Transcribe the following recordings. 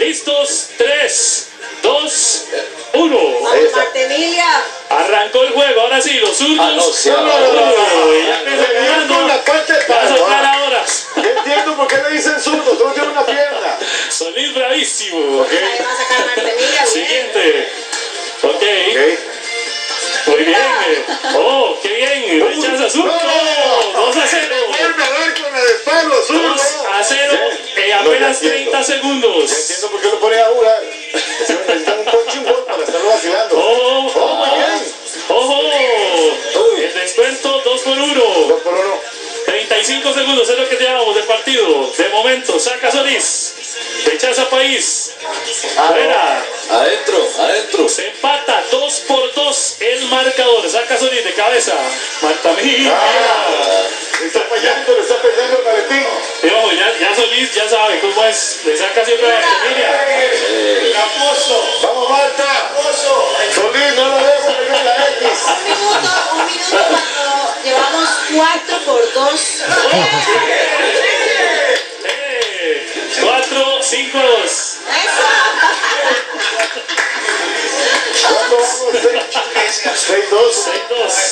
Listos, 3, 2, 1. Vamos, Martemilia. Arrancó el juego, ahora sí, los zurdos. Ah, no, sí, ah, ah. ahora. Yo entiendo por qué le dicen zurdo, solo tiene una pierna. Solís bravísimo. Ahí va a sacar. Siguiente. Ok. Ok. Muy bien. Oh, qué bien. Rechaza zurdo. 30 segundos. Entiendo por qué lo pone ahora. Necesitan un un gol para estarlo vacilando. Oh, Oh, muy bien. ojo. El descuento 2 por 1. Dos por uno. 35 segundos es lo que llevamos de partido. De momento, saca Solís. Rechaza País. Fuera. Adentro, adentro. Se empata 2 por 2 el marcador. Saca Solís de cabeza. Marta Mía. Ah, está fallando, le está pegando el maletín. Y ojo, ya, ya Solís ya sabe cómo es. Le saca siempre a Marta Mía. Vamos, Marta. Solís, no lo dejo pegar la X. Un minuto, un minuto cuando llevamos 4 por 2. 4, 5, 2. ¿Cuánto vamos? Seis, seis, dos. 6, 2.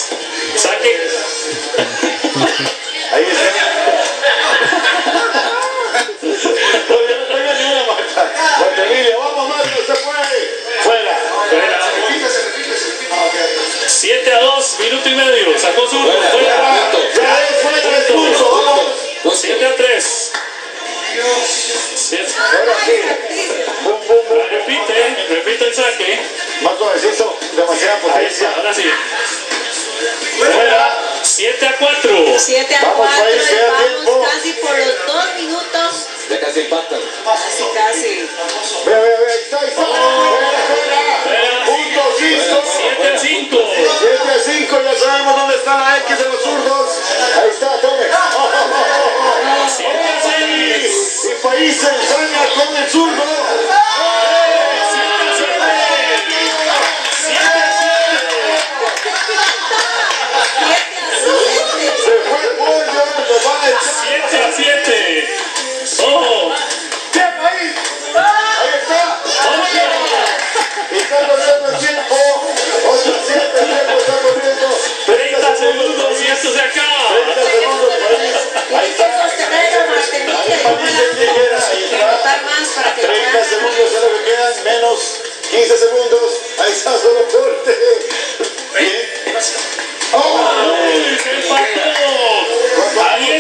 4. 7 a Vamos, 4. país, queda tiempo. Vamos casi por los 2 minutos. Ya casi empatan. Casi, casi. Ve, ve, ve, ahí está, ahí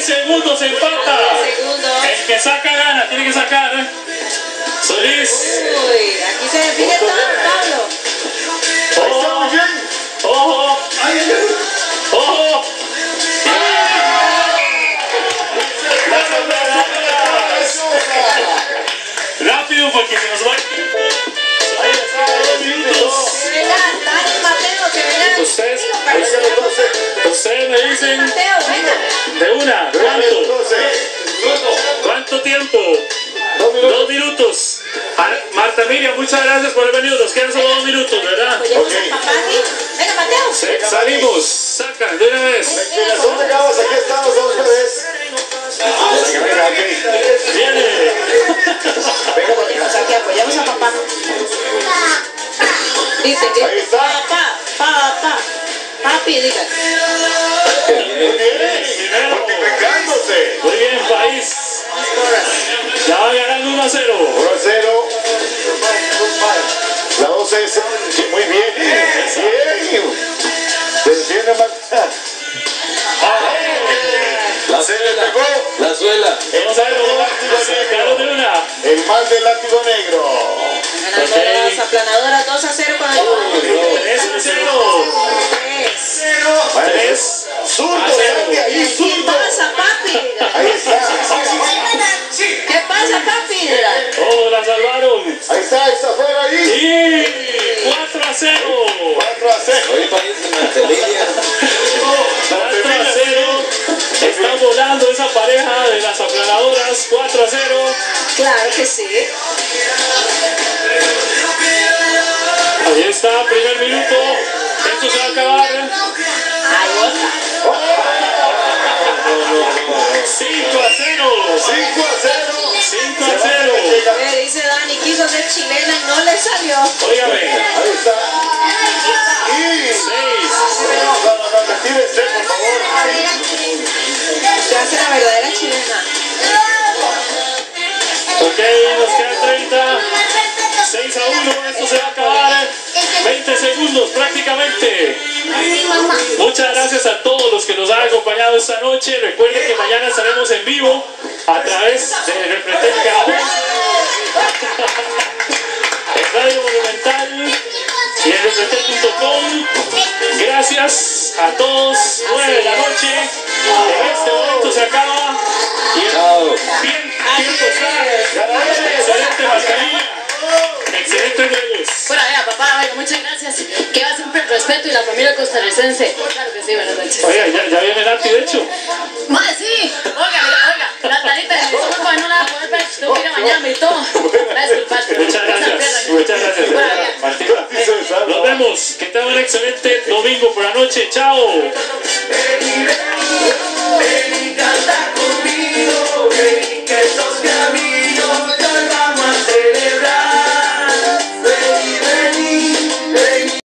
segundos se empata. El que saca gana, tiene que sacar. ¿eh? Solís. Uy, aquí se define todo, Pablo. Dos minutos. Dos minutos. Ah, Marta Miriam, muchas gracias por haber venido. Nos quedan solo dos minutos, ¿verdad? Ok. a papá aquí. Venga, Mateo. Sí, Salimos, sacan de una vez. Declaración de Gabas, aquí estamos a ustedes. Venga, venga, ok. Viene. Venga para. Aquí apoyamos a papá. Dice que Ahí está. papá, papá, papi, diga. Muy bien. 0. 1 a 0. La 12 es. sí, Muy bien. Bien. Se defiende Marta. La Se le pegó. La suela. El mal del látigo negro. una. El mal del látigo negro. Ganando las aplanadoras 0. 4 a 0. Hoy país de Martelinia. 4 a 0. Está volando esa pareja de las aplanadoras. 4 a 0. Claro que sí. Ahí está, primer minuto. Esto se va a acabar. Ahí otra. 5 a 0. 5 a 0. 5 Se a van 0. Quiso ser chilena no le salió. Óigame. Ahí está. Y... Seis. No, no, no, retírese, por favor. Se hace la verdadera chilena. Ok, nos quedan 30. 6 a 1, esto se va a acabar. 20 segundos prácticamente. Muchas gracias a todos los que nos han acompañado esta noche. Recuerden que mañana estaremos en vivo a través de Repretel en Radio Monumental y en. Gracias a todos. 9 de la noche. En este momento se acaba. Y bien, tiempo está. Excelente mascarilla. Excelentes juegos. Bueno, ya, papá, bueno, muchas gracias. Que va siempre el respeto y la familia costarricense. Claro que sí, buenas noches. Oiga, ya, ya viene Nati, de hecho. Madre, sí. Oiga, mira, oiga, Natalita, me dice, papá, no la voy a poder bañarme y todo. Muchas gracias. Muchas gracias. Martina. Nos vemos. Que tengan un excelente domingo por la noche. Chao.